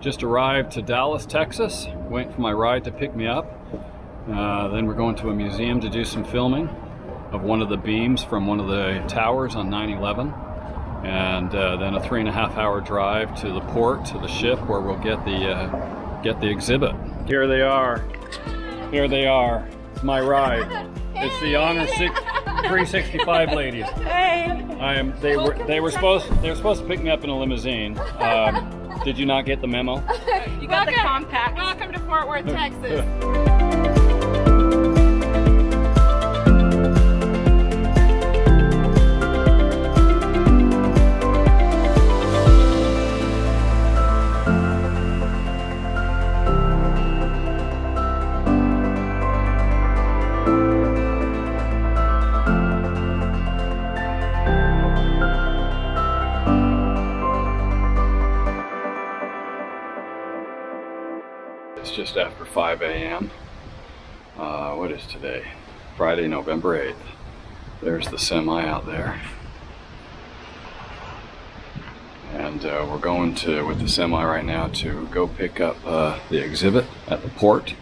Just arrived to Dallas, Texas. Waiting for my ride to pick me up. Uh, then we're going to a museum to do some filming of one of the beams from one of the towers on 9/11, and uh, then a three and a half hour drive to the port to the ship where we'll get the uh, get the exhibit. Here they are. Here they are. It's my ride. It's the Honor 365 ladies. Hey. I am. They were. They were supposed. They were supposed to pick me up in a limousine. Um, did you not get the memo? You got the compact. Welcome to Fort Worth, Texas. It's just after 5 a.m. Uh, what is today? Friday, November 8th. There's the semi out there. And uh, we're going to, with the semi right now, to go pick up uh, the exhibit at the port.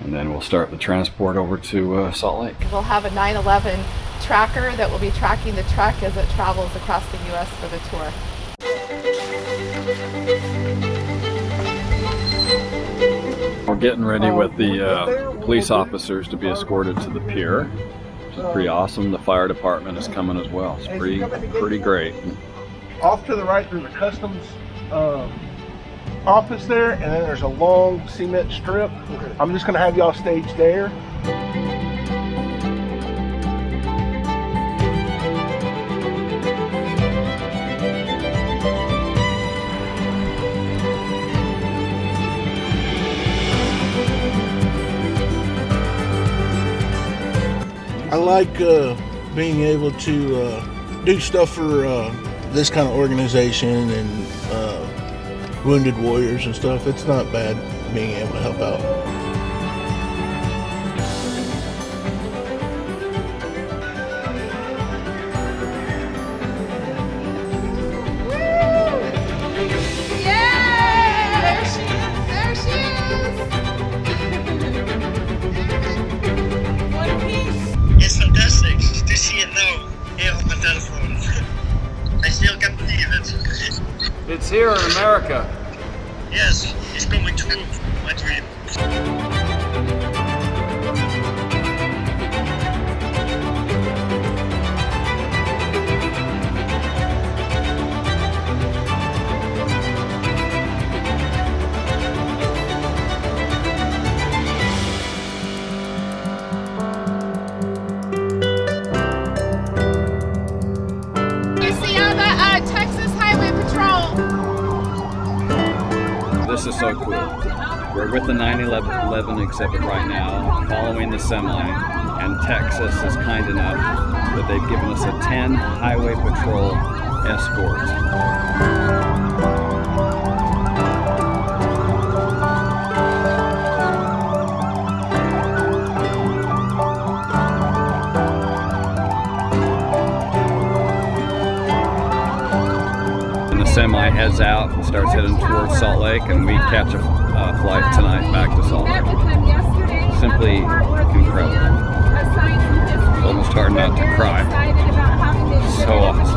And then we'll start the transport over to uh, Salt Lake. We'll have a 9/11 tracker that will be tracking the truck as it travels across the U.S. for the tour. Getting ready with the uh, police officers to be escorted to the pier, which is pretty awesome. The fire department is coming as well. It's pretty, pretty great. Off to the right, there's a customs um, office there, and then there's a long cement strip. I'm just gonna have y'all stage there. Like uh, being able to uh, do stuff for uh, this kind of organization and uh, wounded warriors and stuff. It's not bad being able to help out. It's here in America. Yes, it's coming true, my dream. So cool. We're with the 9/11 exhibit right now, following the semi, and Texas is kind enough that they've given us a 10 highway patrol escort. Semi heads out and starts heading towards Salt Lake, and we catch a uh, flight tonight back to Salt Lake. Simply incredible. Almost hard not to cry. So awesome.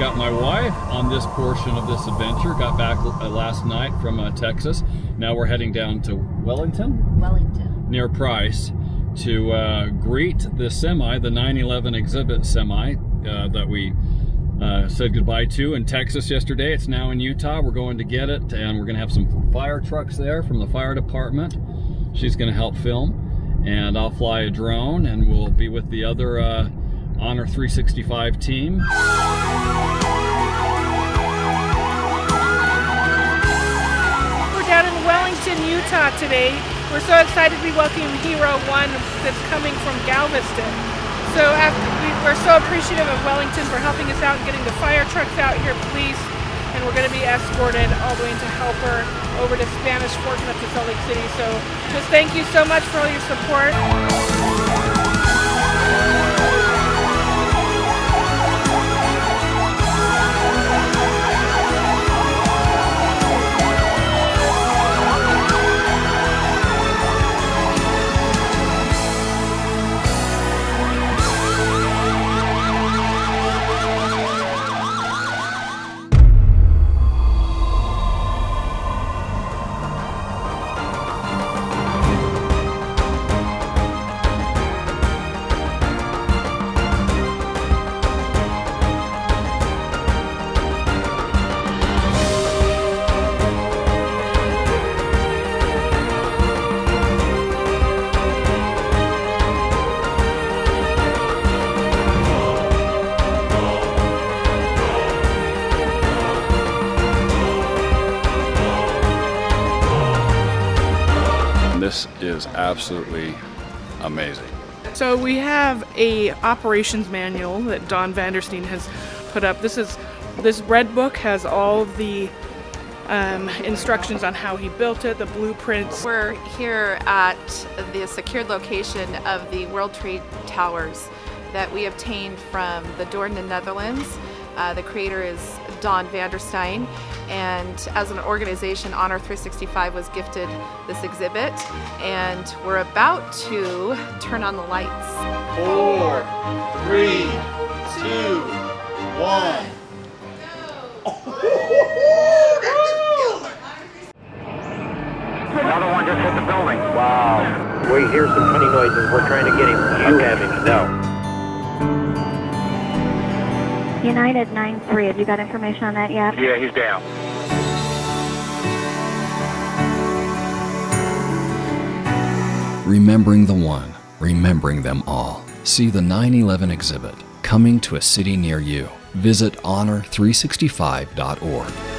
Got my wife on this portion of this adventure. Got back uh, last night from uh, Texas. Now we're heading down to Wellington, Wellington. near Price, to uh, greet the semi, the 9/11 exhibit semi uh, that we uh, said goodbye to in Texas yesterday. It's now in Utah. We're going to get it, and we're going to have some fire trucks there from the fire department. She's going to help film, and I'll fly a drone, and we'll be with the other uh, Honor 365 team. We're down in Wellington, Utah today. We're so excited to be welcoming Hero One that's coming from Galveston. So after, we, we're so appreciative of Wellington for helping us out and getting the fire trucks out here, police, and we're going to be escorted all the way into Helper over to Spanish Fork and up to Salt Lake City. So just thank you so much for all your support. This is absolutely amazing. So we have a operations manual that Daan van der Steijn has put up. This is this red book has all of the um, instructions on how he built it, the blueprints. We're here at the secured location of the World Trade Towers that we obtained from the door in the Netherlands. Uh, the creator is Daan van der Steijn, and as an organization, Honor 365 was gifted this exhibit, and we're about to turn on the lights. Four, three, two, one. Another one just hit the building. Wow. We hear some funny noises. We're trying to get him. You have him. No. United 9-3, have you got information on that yet? Yeah, he's down. Remembering the one, remembering them all. See the 9 11 exhibit coming to a city near you. Visit honor365.org.